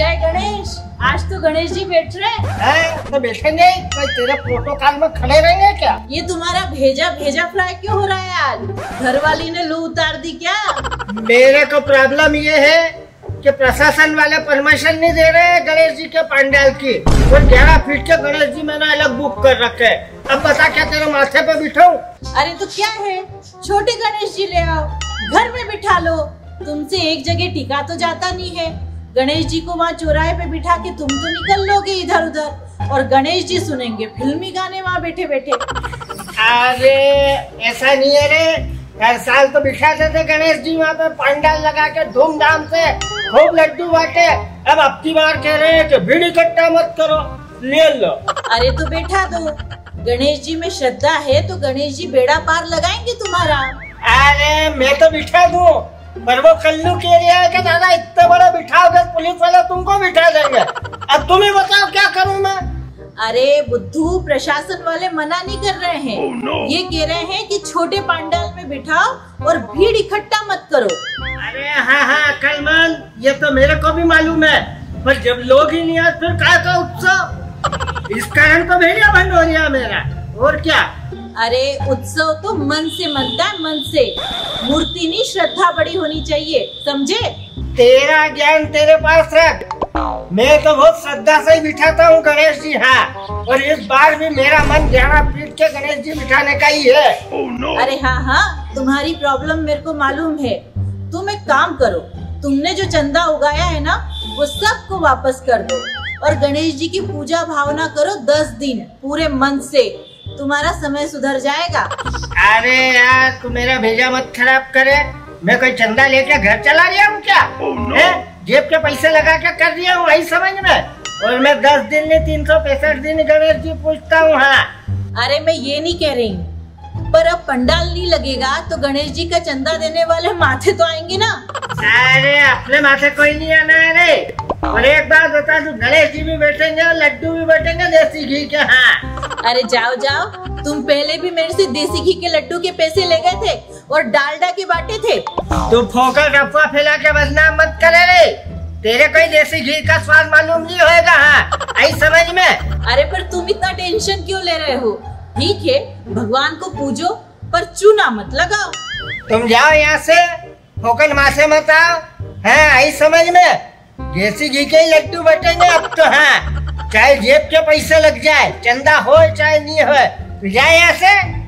जय गणेश आज तो गणेश जी बैठ रहे हैं? तो बैठेंगे कोई तेरे प्रोटोकॉल में खड़े रहेंगे क्या ये तुम्हारा भेजा भेजा फ्लाई क्यों हो रहा है आज घर वाली ने लू उतार दी क्या मेरे को प्रॉब्लम ये है कि प्रशासन वाले परमिशन नहीं दे रहे हैं गणेश जी के पंडाल की और ग्यारह फीट के गणेश जी मैंने अलग बुक कर रखे हैं। अब बता क्या तेरे माथे पे बिठाऊं अरे तो क्या है छोटे गणेश जी ले आओ घर में बिठा लो तुमसे एक जगह टिका तो जाता नहीं है गणेश जी को वहाँ चौराहे पे बिठा के तुम तो निकल लोगे इधर उधर। और गणेश जी सुनेंगे फिल्मी गाने वहाँ बैठे बैठे। अरे ऐसा नहीं है रे। हर साल तो बिठाते थे गणेश जी वहाँ पे पंडाल लगा के धूमधाम से खूब लड्डू बांटे। अब अब की बार कह रहे हैं कि भीड़ इकट्ठा मत करो ले लो। अरे तो बैठा दो। गणेश जी में श्रद्धा है तो गणेश जी बेड़ा पार लगाएँगे तुम्हारा। अरे मैं तो बिठा दूँ। पर वो कल्लू कह रहा है कि दादा इतना बड़ा बिठाओगे पुलिस वाले तुमको बिठा देंगे। अब तुम ही बताओ क्या करूँ मैं? अरे बुद्धू प्रशासन वाले मना नहीं कर रहे हैं। Oh, no. ये कह रहे हैं कि छोटे पंडाल में बिठाओ और भीड़ इकट्ठा मत करो। अरे हाँ हाँ अकलमंद ये तो मेरे को भी मालूम है। पर जब लोग ही नहीं आए फिर क्या का उत्सव? इस कारण तो भेड़िया बंद हो गया मेरा। और क्या? अरे उत्सव तो मन से मनता है मन से। मूर्ति नहीं श्रद्धा बड़ी होनी चाहिए समझे? तेरा ज्ञान तेरे पास रख। मैं तो बहुत श्रद्धा से ही बिठाता हूँ गणेश जी हाँ। और इस बार भी मेरा मन ग्यारह फीट के गणेश जी बिठाने का ही है। oh, no. अरे हाँ हाँ तुम्हारी प्रॉब्लम मेरे को मालूम है। तुम एक काम करो तुमने जो चंदा उगाया है ना वो सबको वापस कर दो। और गणेश जी की पूजा भावना करो दस दिन पूरे मन से। तुम्हारा समय सुधर जाएगा। अरे यार तू मेरा भेजा मत खराब करे। मैं कोई चंदा लेके घर चला रहा हूँ क्या? हैं? जेब के पैसे लगा के कर दिया हूँ वही समझ में? और मैं दस दिन में तीन सौ पैंसठ दिन गणेश जी पूछता हूँ हाँ। अरे मैं ये नहीं कह रही हूँ पर अब पंडाल नहीं लगेगा तो गणेश जी का चंदा देने वाले माथे तो आएँगे ना। अरे अपने माथे कोई नहीं आना है रे। और एक बात बता तू गणेश जी भी बैठेंगे और लड्डू भी बैठेंगे देसी घी के हाँ। अरे जाओ जाओ। तुम पहले भी मेरे से देसी घी के लड्डू के पैसे ले गए थे और डालडा के बांटे थे। तू फोकर अफवाह फैला के बदनाम मत करे रे। तेरे कोई देसी घी का स्वाद मालूम नहीं होएगा हाँ। आई समझ में? अरे पर तुम इतना टेंशन क्यों ले रहे हो? ठीक है भगवान को पूजो पर चूना मत लगाओ। तुम जाओ यहाँ से फोकन मासे मत आओ। है आई समझ में? देसी घी के ही लड्डू बटेंगे, अब तो हाँ। चाहे जेब के पैसे लग जाए, चंदा हो चाहे नहीं हो, जाए यहाँ से।